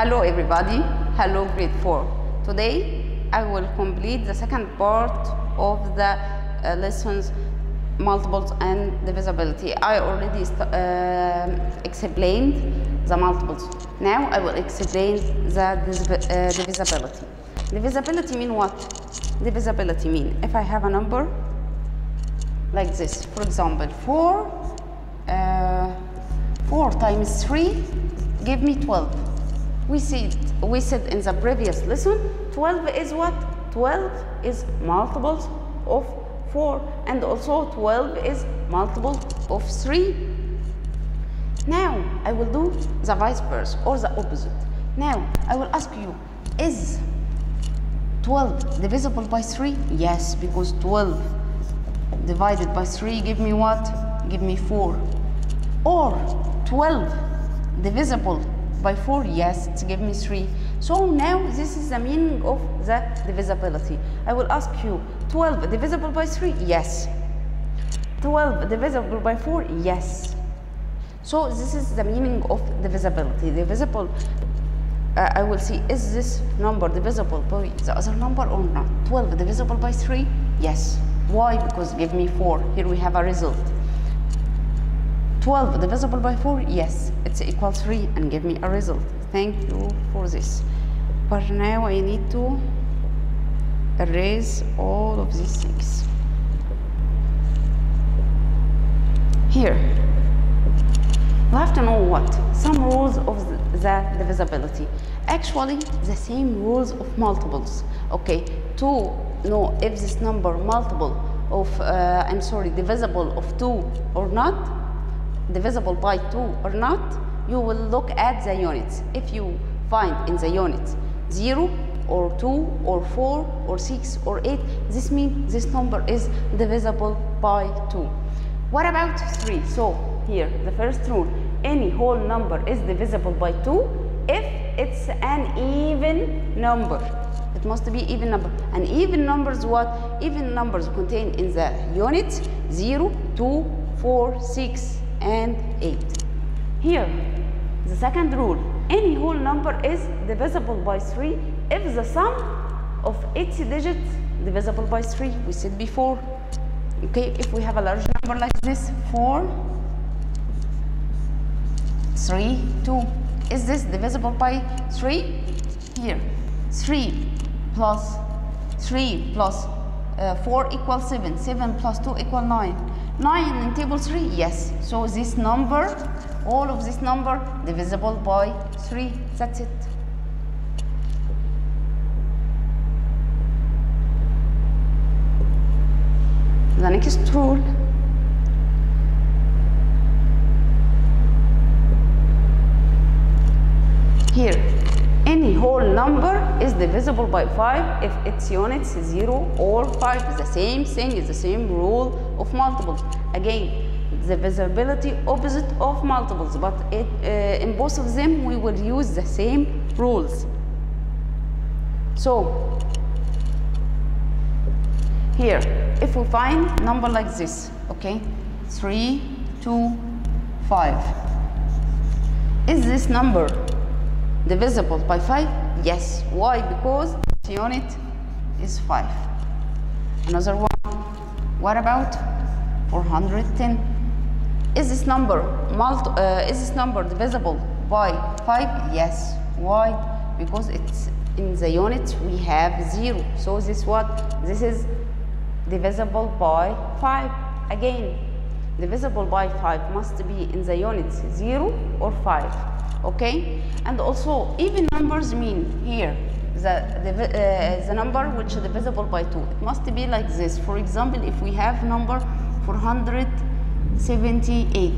Hello everybody, hello grade 4. Today I will complete the second part of the uh, lessons multiples and divisibility. I already uh, explained the multiples. Now I will explain the uh, divisibility. Divisibility mean what? Divisibility mean if I have a number like this, for example, 4, uh, 4 times 3 give me 12. We said, we said in the previous lesson, 12 is what? 12 is multiples of 4 and also 12 is multiple of 3. Now I will do the vice versa or the opposite. Now I will ask you, is 12 divisible by 3? Yes, because 12 divided by 3 give me what? Give me 4. Or 12 divisible by 4? Yes, it give me 3. So now this is the meaning of the divisibility. I will ask you, 12 divisible by 3? Yes. 12 divisible by 4? Yes. So this is the meaning of divisibility. Divisible, uh, I will see, is this number divisible by the other number or not? 12 divisible by 3? Yes. Why? Because give me 4. Here we have a result. 12 divisible by 4? Yes. It's equal 3 and give me a result. Thank you for this. But now I need to erase all of these things. Here, we have to know what? Some rules of the, the divisibility. Actually, the same rules of multiples. Okay, to know if this number multiple of, uh, I'm sorry, divisible of 2 or not, divisible by 2 or not, you will look at the units. If you find in the units 0 or 2 or 4 or 6 or 8, this means this number is divisible by 2. What about 3? So here, the first rule, any whole number is divisible by 2 if it's an even number. It must be even number. And even numbers what? Even numbers contained in the units 0, 2, 4, 6, and 8. Here, the second rule, any whole number is divisible by 3 if the sum of its digits divisible by 3. We said before. Okay, if we have a large number like this, 4, 3, 2. Is this divisible by 3? Here, 3 plus 3 plus uh, 4 equals 7. 7 plus 2 equals 9. 9 in table 3? Yes. So this number, all of this number divisible by 3. That's it. The next rule here any whole number is divisible by 5 if its units 0 or 5 the same. Thing is the same rule of multiples. Again the divisibility opposite of multiples but it, uh, in both of them we will use the same rules. So here if we find number like this okay 3 2 5 is this number divisible by 5 yes. Why? Because the unit is 5 another one what about 410 is this number multi uh, is this number divisible by 5 yes. Why? Because it's in the units we have 0 so this what? This is divisible by 5 again divisible by 5 must be in the units 0 or 5 okay? And also even numbers mean here the the, uh, the number which is divisible by 2 it must be like this. For example if we have number 478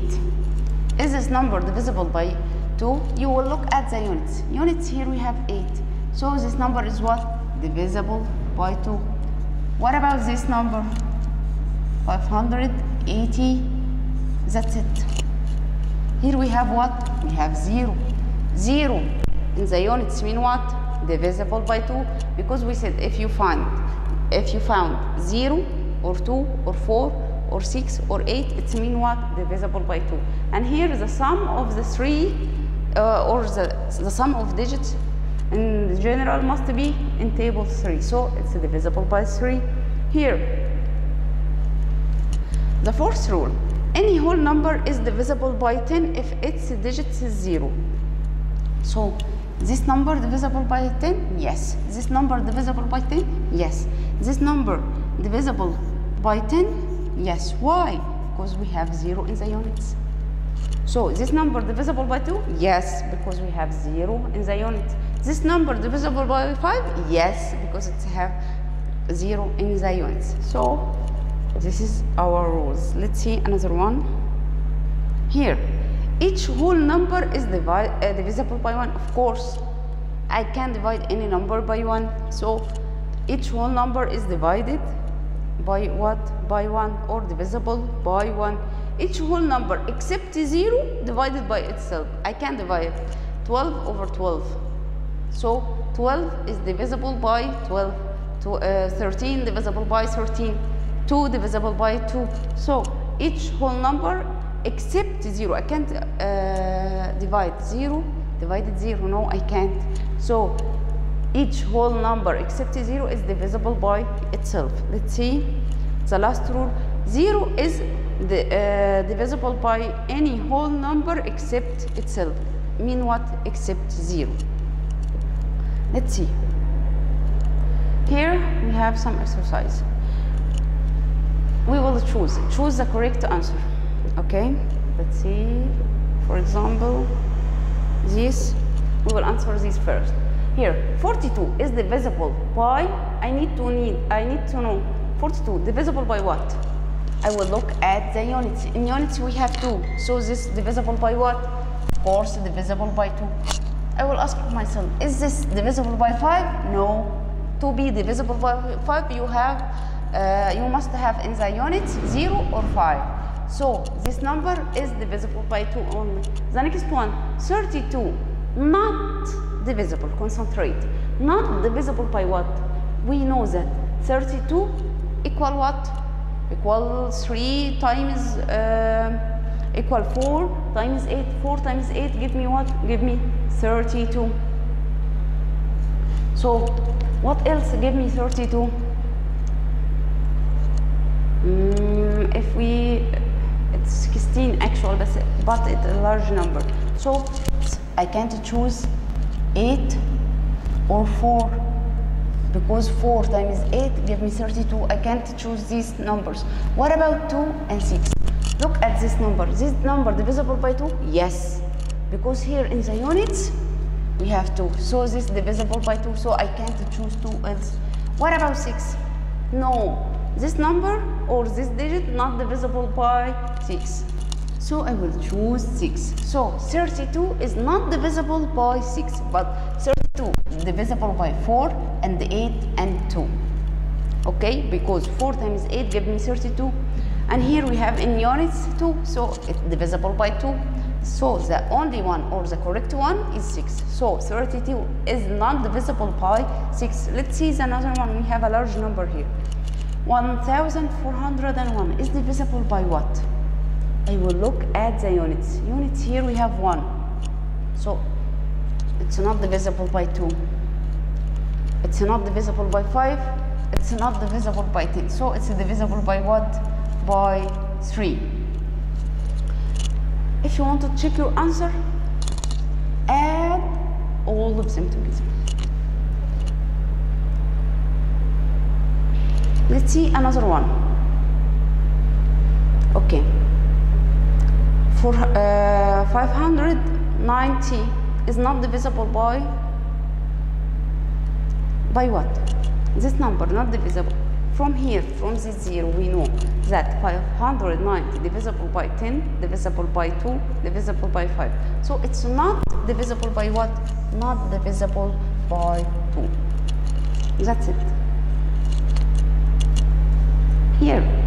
is this number divisible by 2 you will look at the units. Units here we have 8 so this number is what? Divisible by 2 what about this number? 580 that's it here we have what? We have 0. 0 in the units mean what? Divisible by 2 because we said if you find if you found 0 or 2 or 4 or 6 or 8 it mean what? Divisible by 2. And here the sum of the three uh, or the, the sum of digits in general must be in table 3 so it's divisible by 3 here the fourth rule any whole number is divisible by 10 if its digits is 0 so this number divisible by 10 yes. This number divisible by 10 yes. This number divisible by 10 yes. Why? Because we have 0 in the units. So this number divisible by 2 yes. Because we have 0 in the units this number divisible by 5 yes. Because it have 0 in the units. So this is our rules. Let's see another one. Here. Each whole number is uh, divisible by 1 of course I can divide any number by 1 so each whole number is divided by what? By 1 or divisible by 1 each whole number except 0 divided by itself. I can divide 12 over 12 so 12 is divisible by 12 to, uh, 13 divisible by 13 2 divisible by 2 so each whole number except 0 I can't uh, divide 0 divided 0 no I can't. So each whole number except 0 is divisible by itself. Let's see. The last rule. 0 is the, uh, divisible by any whole number except itself. Mean what? Except 0 let's see. Here we have some exercise we will choose choose the correct answer okay? Let's see for example this we will answer this first. Here 42 is divisible by i need to need i need to know 42 divisible by what? I will look at the units. In units we have two. So this divisible by what? Of course divisible by 2 i will ask myself is this divisible by 5 no. To be divisible by 5 you have you must have in the units 0 or 5 so this number is divisible by 2 only the next one. 32 not divisible concentrate. Not divisible by what? We know that 32 equal what? Equal 3 times uh, equal 4 times 8 4 times 8 give me what? Give me 32 so what else? Give me 32 mm, if we it's 16 actual but, it's a large number. So I can't choose 8 or 4 because 4 times 8 give me 32 I can't choose these numbers. What about 2 and 6 look at this number. This number divisible by 2 yes. Because here in the units we have 2 so this divisible by 2 so I can't choose 2 else what about 6 no. This number or this digit not divisible by 6 so I will choose 6 so 32 is not divisible by 6 but 32 divisible by 4 and 8 and 2 okay because 4 times 8 give me 32 and here we have in units 2 so it's divisible by 2 so the only one or the correct one is 6 so 32 is not divisible by 6 let's see another one. We have a large number here. 1401 is divisible by what I will look at the units. Units here we have 1 so it's not divisible by 2 it's not divisible by 5 it's not divisible by 10 so it's divisible by what? By 3 if you want to check your answer add all of them together. Let's see another one. Okay for uh, 590 is not divisible by by what? This number not divisible. From here from this zero we know that 590 divisible by 10 divisible by 2 divisible by 5 so it's not divisible by what? Not divisible by 2 that's it. Here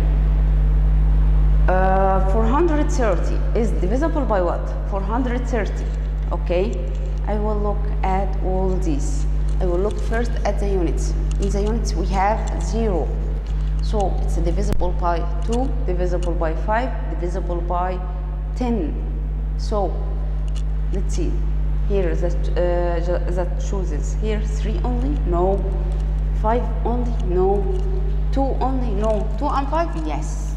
uh, 430 is divisible by what? 430 okay. I will look at all these. I will look first at the units. In the units we have 0 so it's divisible by 2 divisible by 5 divisible by 10 so let's see. Here that uh, that chooses here three only? No. Five only? No. Two only? No. Two and five? Yes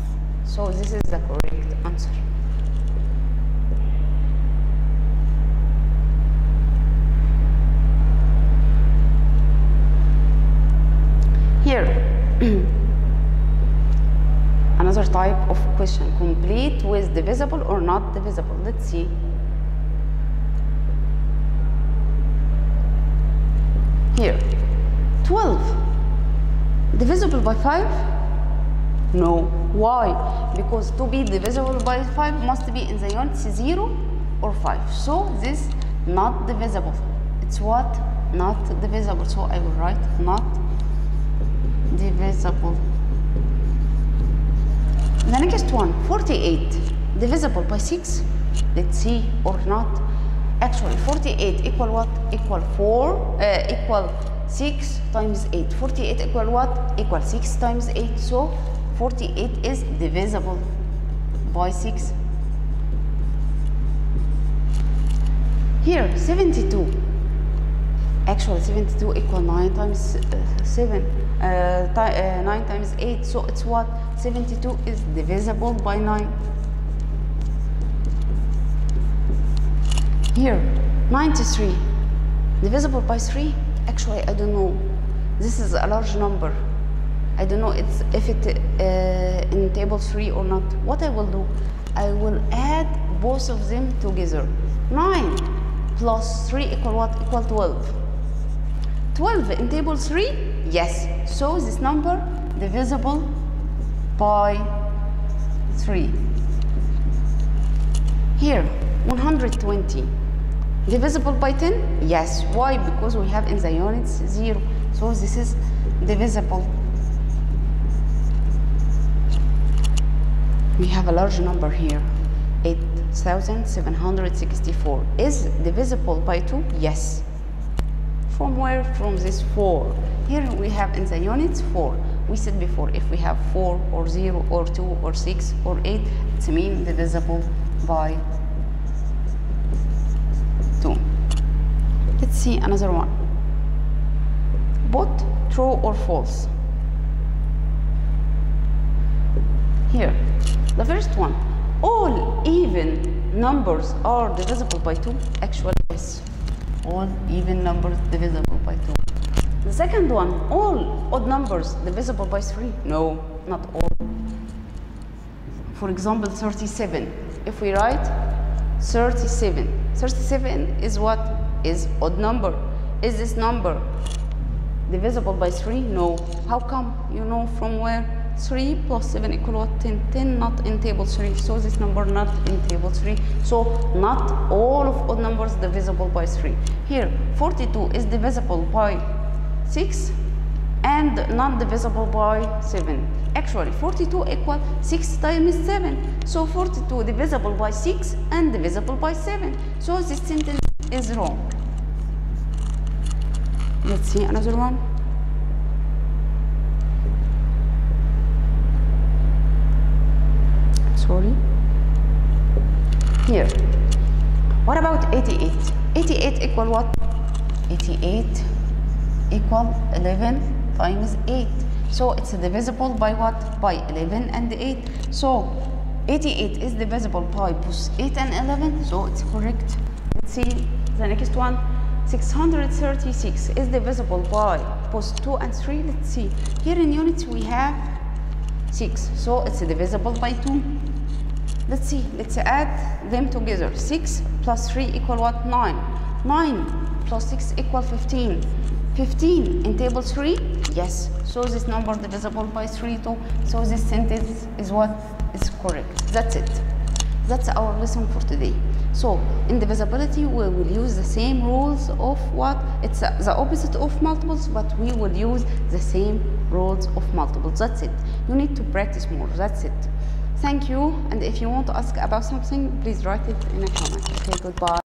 so this is the correct answer. Here another type of question. Complete with divisible or not divisible? Let's see. Here. 12 divisible by 5 no. Why? Because to be divisible by 5 must be in the units 0 or 5 so this not divisible. It's what? Not divisible. So i will write not divisible. The next one 48 divisible by 6 let's see or not. Actually 48 equal what? Equal 4 uh, equal 6 times 8 48 equal what? Equal 6 times 8 so 48 is divisible by 6 here 72 actually 72 equal 9 times uh, 7 uh, uh, 9 times 8 so it's what? 72 is divisible by 9 here 93 divisible by 3 actually i don't know. This is a large number i don't know it's if it uh, in table 3 or not what i will do i will add both of them together. 9 plus 3 equal what? Equal 12 12 in table 3 yes. So this number divisible by 3 here 120 divisible by 10 yes. Why? Because we have in the units 0 so this is divisible we have a large number here 8764 is divisible by 2 yes. From where? From this 4 here we have in the units 4 we said before if we have 4 or 0 or 2 or 6 or 8 it's mean divisible by 2 let's see another one. Both true or false here the first one. All even numbers are divisible by 2 actually yes. All even numbers divisible by 2 the second one all odd numbers divisible by 3 no not all. For example 37 if we write 37 37 is what? Is odd number. Is this number divisible by 3 no. How come? You know from where 3 plus 7 equal what 10 10 not in table 3 so this number not in table 3 so not all of odd numbers divisible by 3 here 42 is divisible by 6 and not divisible by 7 actually 42 equal 6 times 7 so 42 divisible by 6 and divisible by 7 so this sentence is wrong. Let's see another one sorry here. What about 88 88 equal what? 88 equal 11 times 8 so it's divisible by what? By 11 and 8 so 88 is divisible by both 8 and 11 so it's correct. Let's see the next one. 636 is divisible by both 2 and 3 let's see. Here in units we have 6 so it's divisible by 2 let's see let's add them together. 6 plus 3 equal what? 9 9 plus 6 equal 15 15 in table 3 yes. So this number divisible by 3 too so this sentence is what? Is correct. That's it. That's our lesson for today. So in divisibility we will use the same rules of what? It's the opposite of multiples but we will use the same rules of multiples. That's it. You need to practice more. That's it thank you. And if you want to ask about something please write it in a comment. Okay goodbye